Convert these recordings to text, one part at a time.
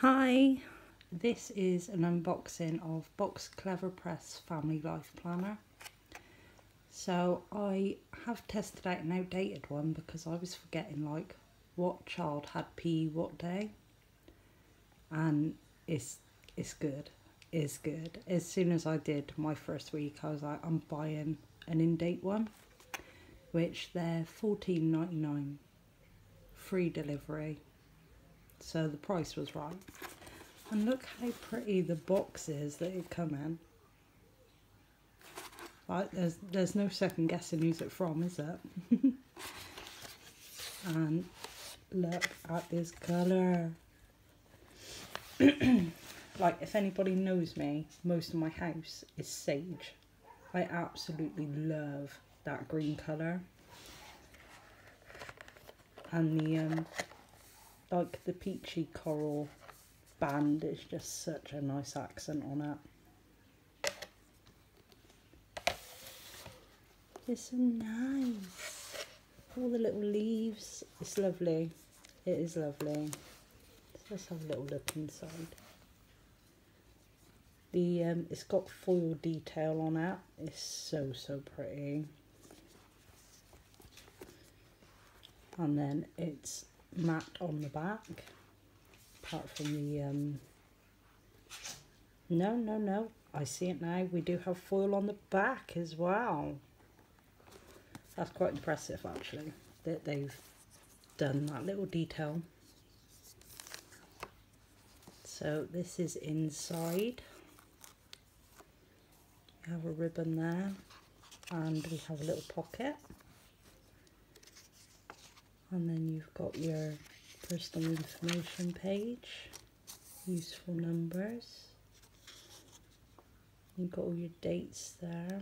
Hi, this is an unboxing of Boxclever Press Family Life Planner. So I have tested out an outdated one because I was forgetting like what child had PE what day. And it's it's good. It's good. As soon as I did my first week I was like I'm buying an in-date one which they're 14.99 free delivery so the price was right. And look how pretty the box is that it come in. Like there's there's no second guessing who's it from is it? And look at this colour. Like if anybody knows me most of my house is sage. I absolutely love that green colour. And the um like the peachy coral band is just such a nice accent on it. It's so nice. All the little leaves. It's lovely. It is lovely. Let's have a little look inside. The um, it's got foil detail on it. It's so so pretty. And then it's matte on the back apart from the um no no no I see it now we do have foil on the back as well. That's quite impressive actually that they've done that little detail. So this is inside. We have a ribbon there and we have a little pocket and then you've got your personal information page useful numbers. You've got all your dates there.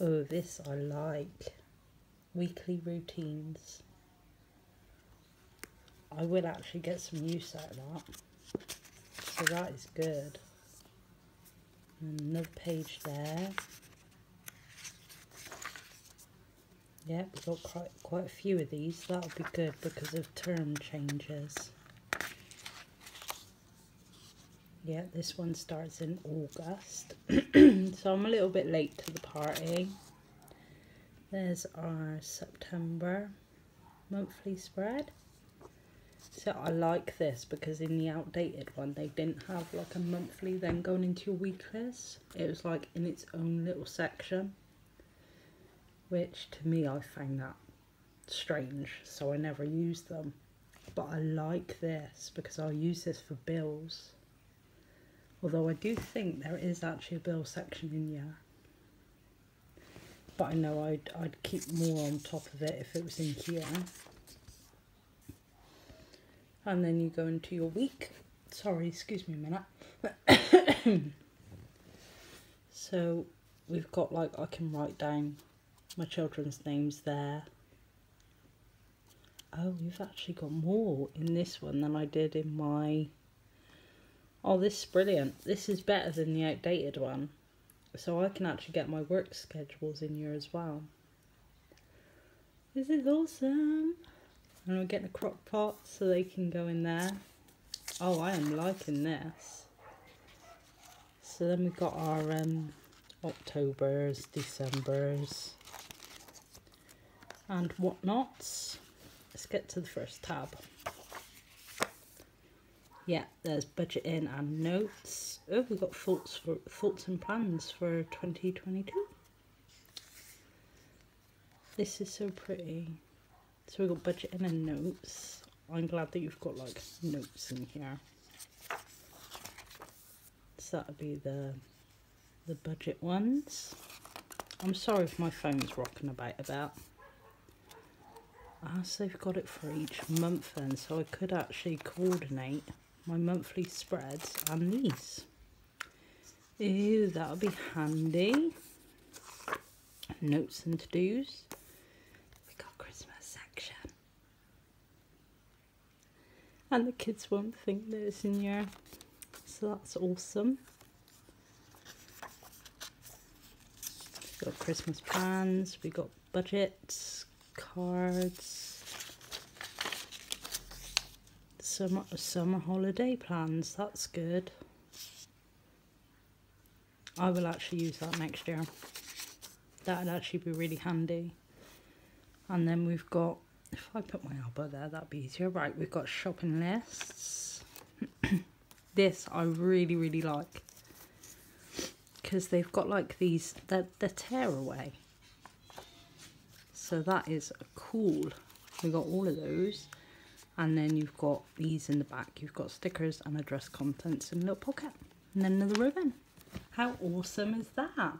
Oh this I like. Weekly routines. I will actually get some use out of that. So that is good another page there. Yeah, we've got quite, quite a few of these. That'll be good because of term changes. Yeah, this one starts in August. so I'm a little bit late to the party. There's our September monthly spread. So I like this because in the outdated one they didn't have like a monthly then going into your weeklies. It was like in its own little section. Which to me I found that strange so I never used them. But I like this because I'll use this for bills. Although I do think there is actually a bill section in here. But I know I'd, I'd keep more on top of it if it was in here and then you go into your week. Sorry, excuse me a minute. so we've got like, I can write down my children's names there. Oh, you've actually got more in this one than I did in my... Oh, this is brilliant. This is better than the outdated one. So I can actually get my work schedules in here as well. This is awesome and we're getting a crock pot so they can go in there. Oh, I am liking this. So then we've got our um, Octobers, Decembers, and whatnots. Let's get to the first tab. Yeah, there's budget in and notes. Oh, we've got thoughts for thoughts and plans for 2022. This is so pretty. So we've got budget and notes. I'm glad that you've got like notes in here. So that'll be the the budget ones. I'm sorry if my phone's rocking about about. Ah, so they've got it for each month then, so I could actually coordinate my monthly spreads and these. Ooh, that'll be handy. Notes and to-dos. And the kids won't think it's in here so that's awesome got Christmas plans, we got budgets, cards, summer summer holiday plans. That's good. I will actually use that next year. That'd actually be really handy. And then we've got, if I put my elbow there, that'd be easier. Right, we've got shopping lists. this I really, really like. Because they've got like these, they're, they're tearaway. So that is cool. We got all of those. And then you've got these in the back. You've got stickers and address contents in a little pocket. And then another ribbon. How awesome is that?